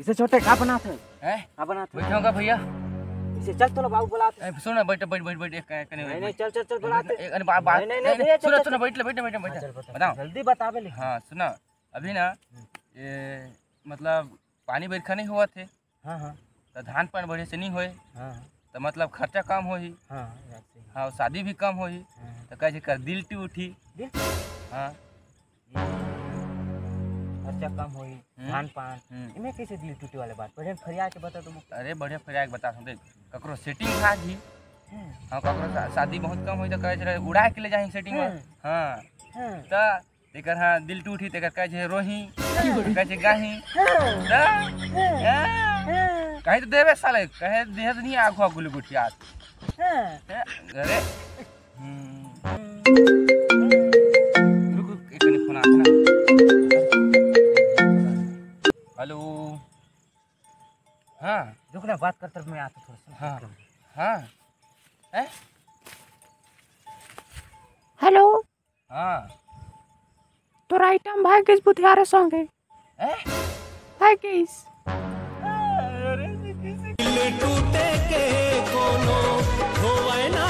इसे छोटे का बनाते हैं? हैं? का बनाते हैं? बैठोगा भैया। इसे चल तो बाबू बुलाते हैं। सुन ना बैठ बैठ बैठ बैठ एक कने नहीं नहीं चल चल चल बुलाते हैं। एक अरे बा- बा- नहीं, नहीं, भैया, सुनो बैठ ले बैठ बैठ बैठ हाँ, बता बताओ। जल्दी बतावे ले हाँ सुना अभी ना ये मतलब पानी बरखा नहीं हुआ थे हाँ हाँ। तो धान पान बढ़िया से नहीं होए हाँ तो मतलब खर्चा कम हाँ ही। हाँ और शादी भी कम होही हाँ। तो कहे कर दिल टी उठी? हाँ। खर्चा कम होई हम्म। धान पान हम्म। इमे कैसे दिल टूटे वाले बात? पहले फरिया के बता तुम अरे बढ़िया फरिया के बता देख ककरो सेटिंग खा जी। हाँ ककरो शादी बहुत कम होई तो कहे छे उड़ा के ले जाही सेटिंग में हम्म। हाँ। तो तेकर हाँ दिल टूटी तेकर कहे छे रोही। कहे छे गाही। तो हाँ। कहीं तो देवे साले कहे देह नहीं आँखों गुल गुठिया अरे हाँ। बात करते मैं आता थोड़ा सा। हाँ। हाँ। हेलो। हाँ। तो राइट हम भाई किस बुधियारे सॉन्ग है भाई किस टूटे के कोनो ना।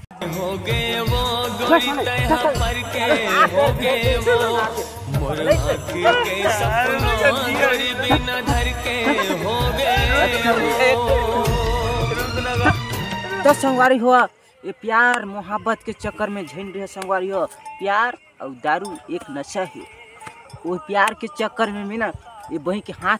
अबे साले कैसे पकड़ा है रुक रे भाई अपना का चल रुक रे भैया हाँ तो संगवारी हुआ ये प्यार मोहब्बत के चक्कर में झेल रहे संगवारी हो प्यार और दारू एक नशा है वो प्यार के चक्कर में भी ना ये बही के हाथ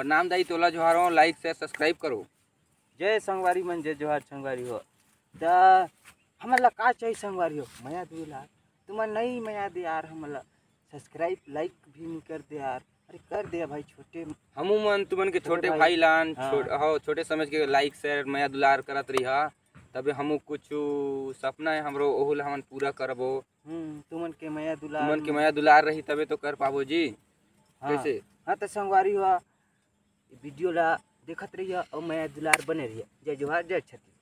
और नामदाई तोला जोहार हो लाइक शेयर सब्सक्राइब करो। जय संगवारी मन जय जोहार संगवारी हो। त हमला का चाहिए संगवारी हो? मया दूला तुम नहीं मया दे यार हमला। सब्सक्राइब लाइक भी नहीं कर दे यार। अरे कर दे भाई छोटे। हमू मन तुमन के छोटे भाई। भाई लान हाँ। छो, हो छोटे समझ के लाइक शेयर मया दुलार करत रही। हा तबे हमू कुछ सपना है हमरो ओहुल हमन पूरा करबो। हम्म तुमन के मया दूला तुमन के मया दुलार रही तबे तो कर पाबो जी। हाँ। कैसे? हाँ तो संगवारी हुआ वीडियो ला देखत रहिए और मैं दुलार बने रहिए जय जवाहर जय छत्तीसगढ़।